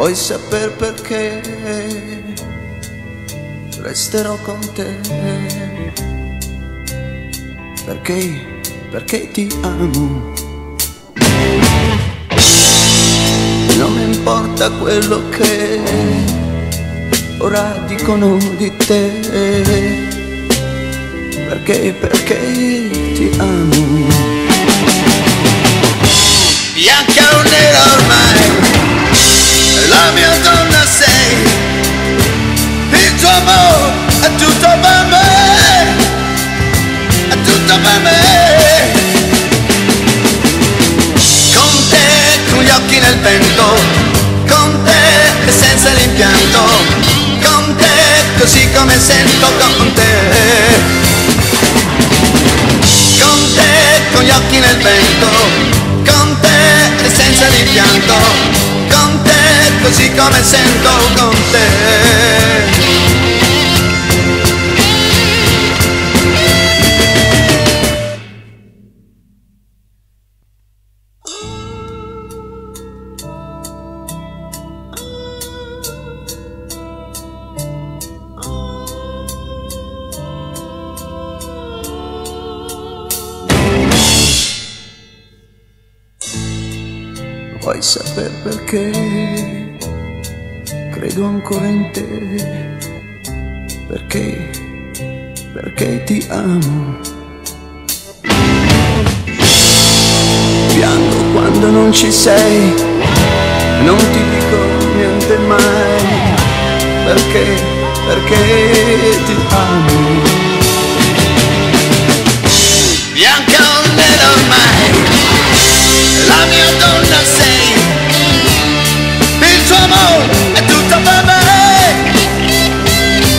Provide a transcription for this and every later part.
Vuoi saper perché resterò con te? Perché, perché ti amo. Non mi importa quello che ora dicono di te. Perché, perché ti amo. Bianca o ormai la mia donna sei, il tuo amore è tutto per me, è tutto per me. Con te, con gli occhi nel vento, con te senza rimpianto, con te così come sento con te. Con te, con gli occhi nel vento, con te senza rimpianto così come sento con te. perché, ti amo. Bianca nera ormai, la mia donna sei, il tuo amore è tutto per me.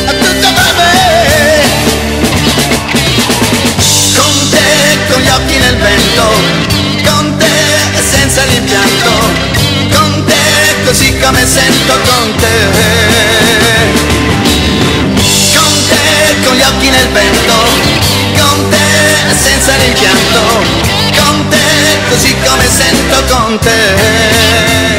È tutto per me. Con te, con gli occhi nel vento, con te senza rimpianto così come sento con te. Con te, con gli occhi nel vento, con te, senza rimpianto, con te, così come sento con te.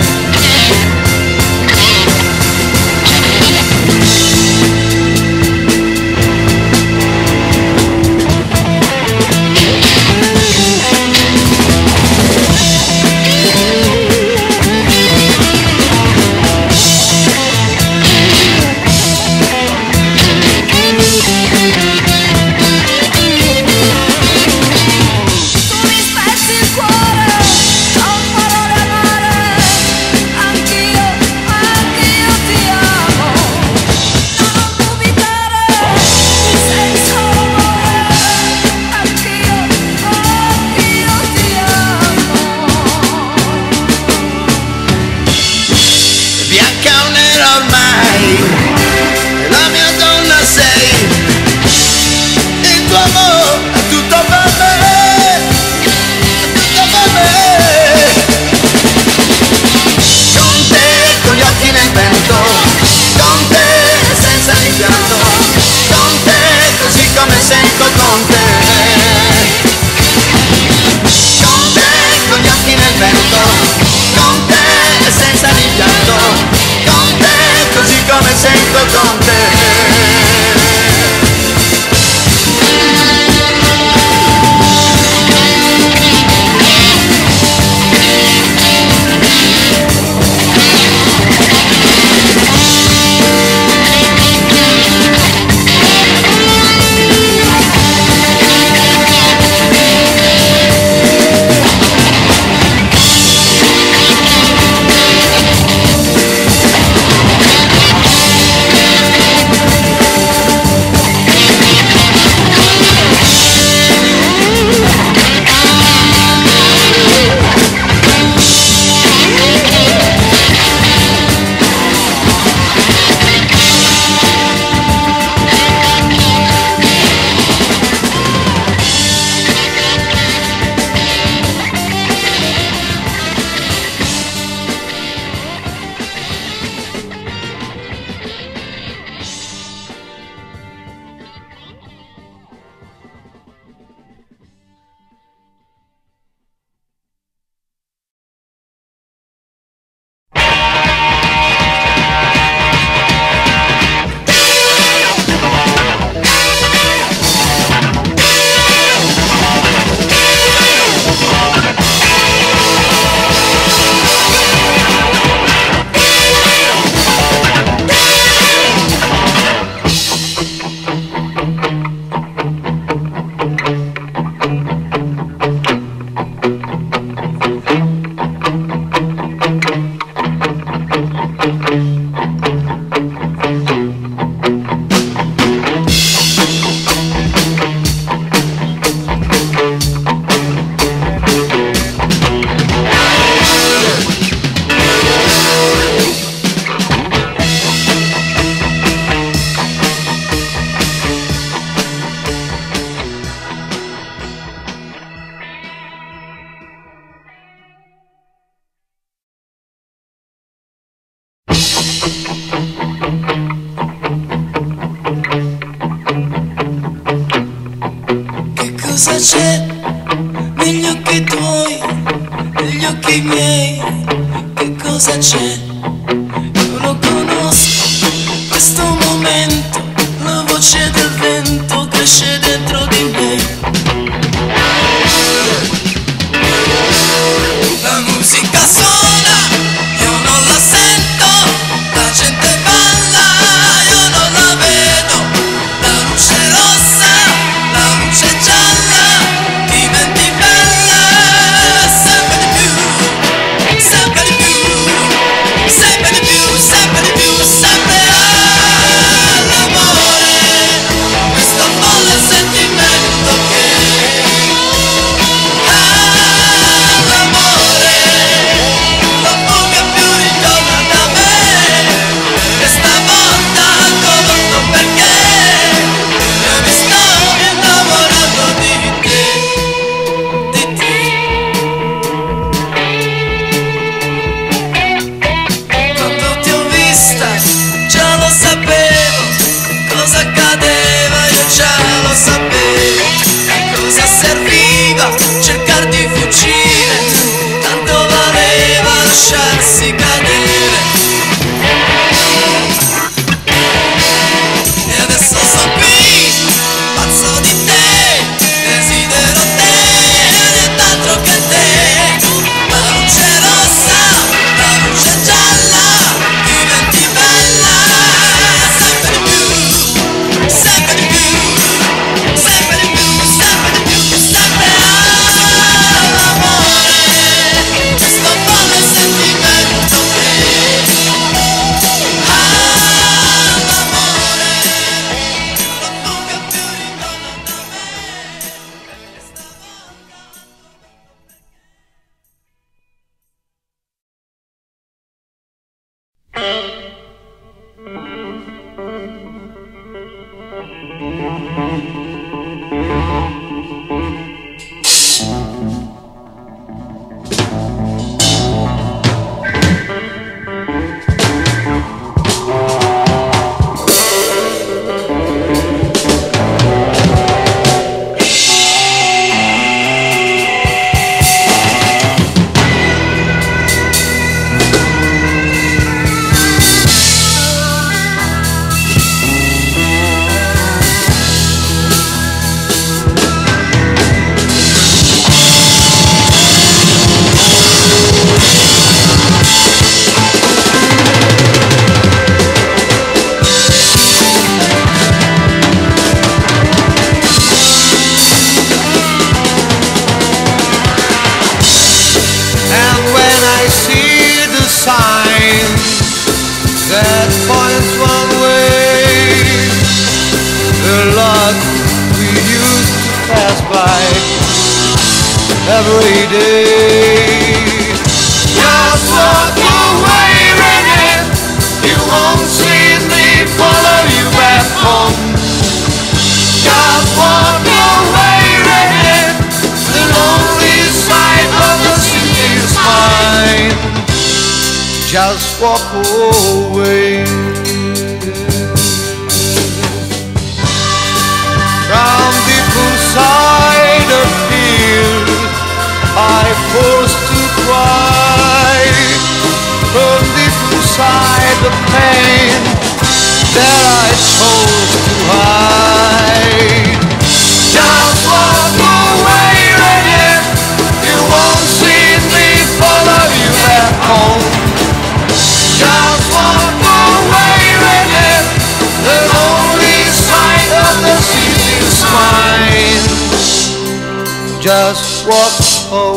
Every day. Just walk away, Renee. You won't see me follow you back home. Just walk away, Renee. The lonely side of the city is mine. Just walk away. Forced to cry. From deep inside the pain that I chose to hide. Just walk away, Renee. You won't see me follow you back home. Just walk away, Renee. The lonely side of the city is mine. Just walk away.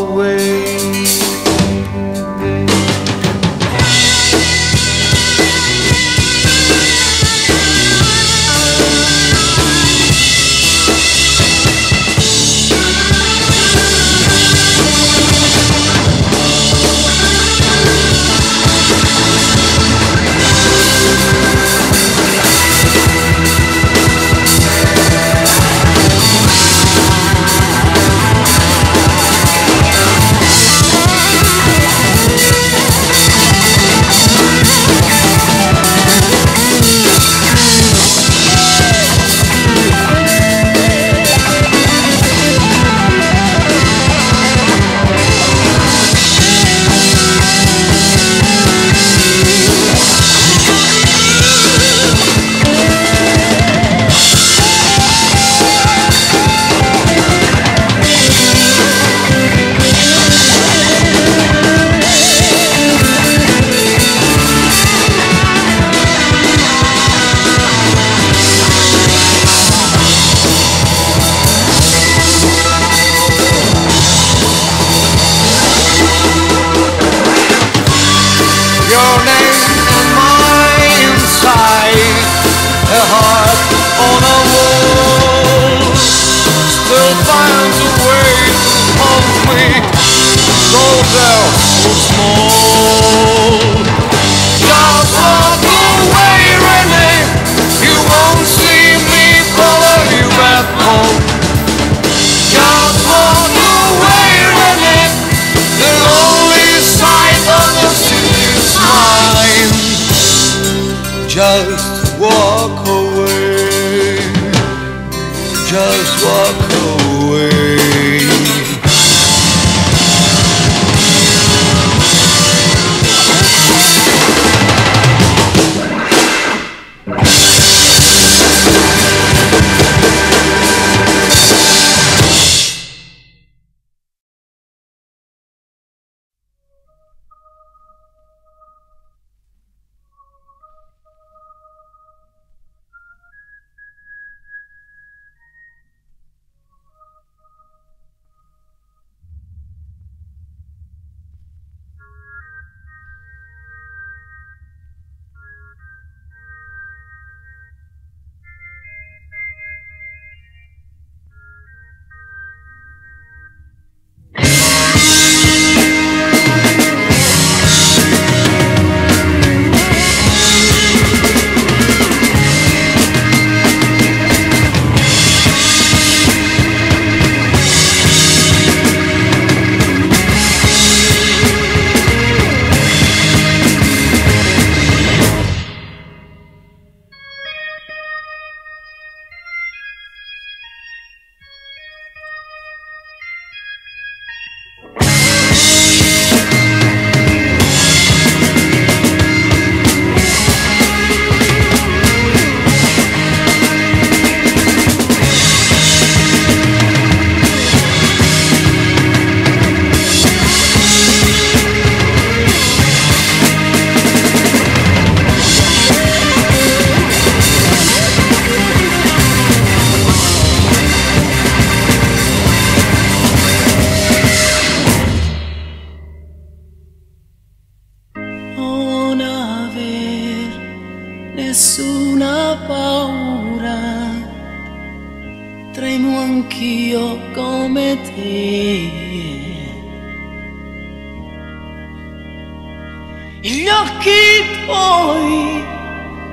Gli occhi tuoi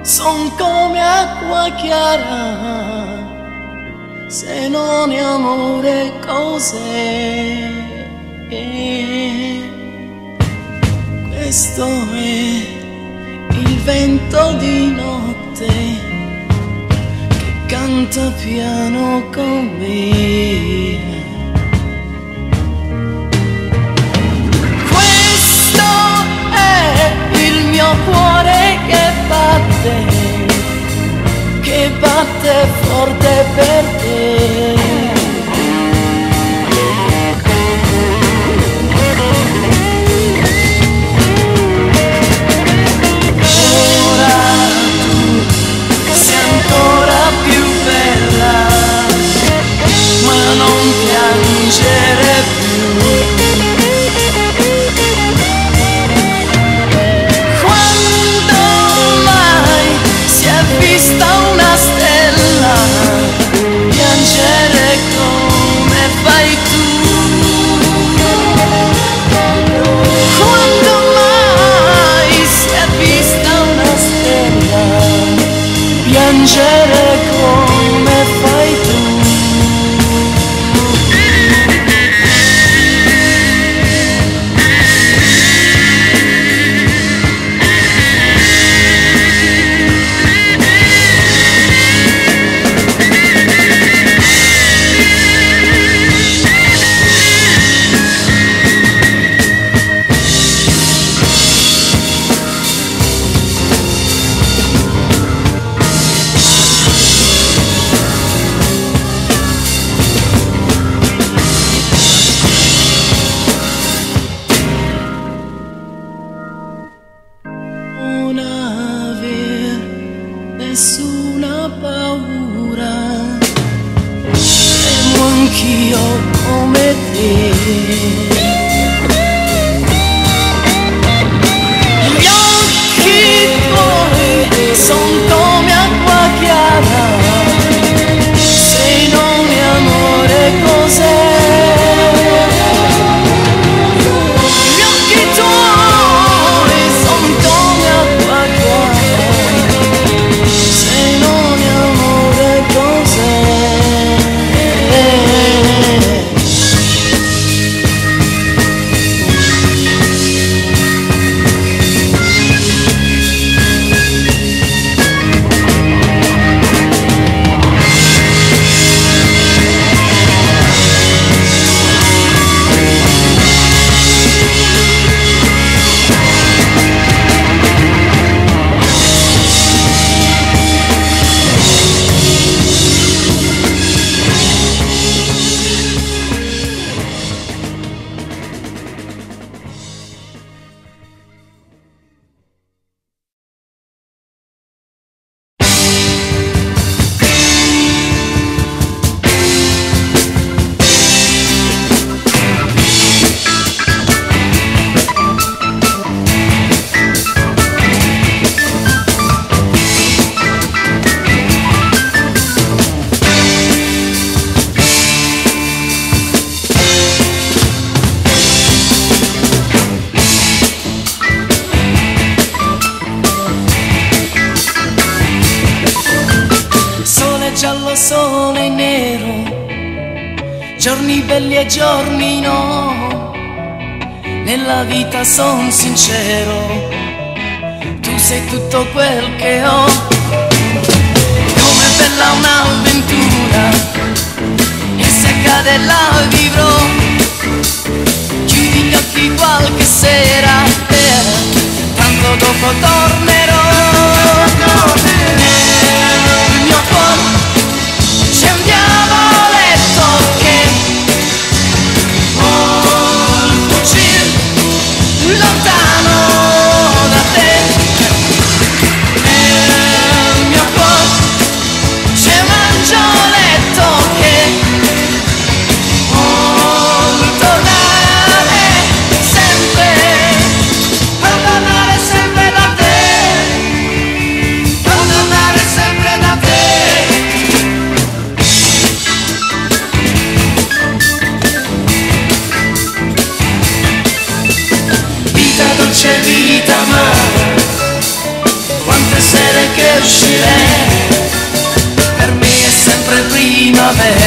son come acqua chiara, se non è amore cos'è? Questo è il vento di notte che canta piano con me. Mio cuore che batte, che batte forte per te. Ora tu ancora più bella, ma non piangere più. Sole nero, giorni belli e giorni no. Nella vita son sincero, tu sei tutto quel che ho. Come bella un'avventura, e se accade la vivrò. Chiudi gli occhi qualche sera, eh, tanto dopo tornerò. Nel mio cuore nascere, per me è sempre primavera.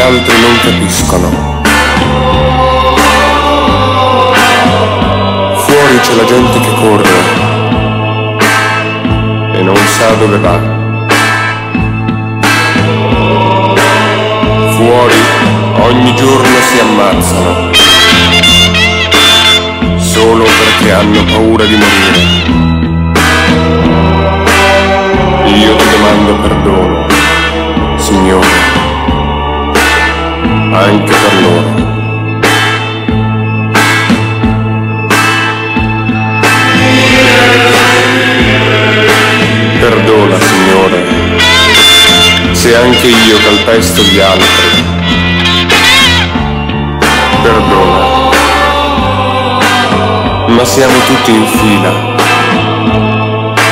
Altri non capiscono. Fuori c'è la gente che corre e non sa dove va. Fuori ogni giorno si ammazzano, solo perché hanno paura di morire. Io ti domando perdono, Signore, anche per loro. Perdona, Signore, se anche io calpesto gli altri. Perdona. Ma siamo tutti in fila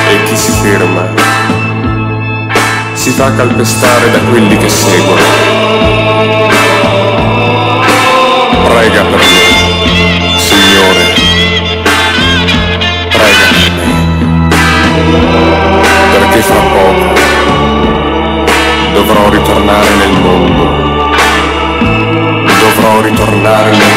e chi si ferma si fa calpestare da quelli che seguono prega per me, Signore, prega per me, perché fra poco dovrò ritornare nel mondo, dovrò ritornare nel mondo.